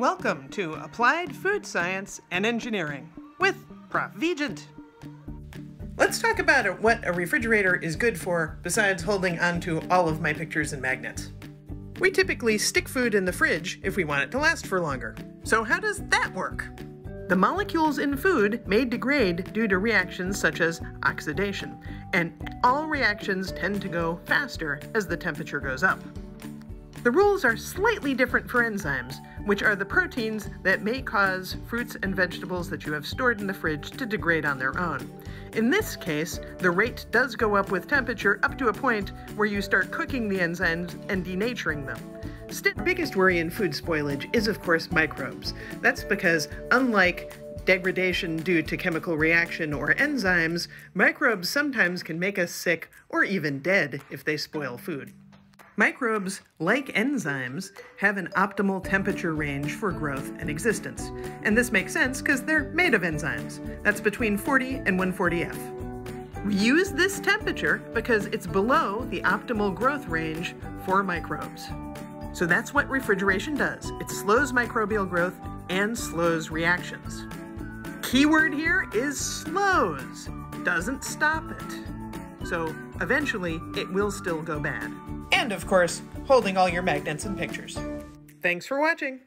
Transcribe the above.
Welcome to Applied Food Science and Engineering with Prof. Vigeant. Let's talk about what a refrigerator is good for besides holding onto all of my pictures and magnets. We typically stick food in the fridge if we want it to last for longer. So how does that work? The molecules in food may degrade due to reactions such as oxidation, and all reactions tend to go faster as the temperature goes up. The rules are slightly different for enzymes, which are the proteins that may cause fruits and vegetables that you have stored in the fridge to degrade on their own. In this case, the rate does go up with temperature up to a point where you start cooking the enzymes and denaturing them. Still, the biggest worry in food spoilage is, of course, microbes. That's because, unlike degradation due to chemical reaction or enzymes, microbes sometimes can make us sick or even dead if they spoil food. Microbes, like enzymes, have an optimal temperature range for growth and existence. And this makes sense because they're made of enzymes. That's between 40 and 140 F. We use this temperature because it's below the optimal growth range for microbes. So that's what refrigeration does. It slows microbial growth and slows reactions. Keyword here is slows, doesn't stop it. So eventually it will still go bad. And of course, holding all your magnets and pictures. Thanks for watching.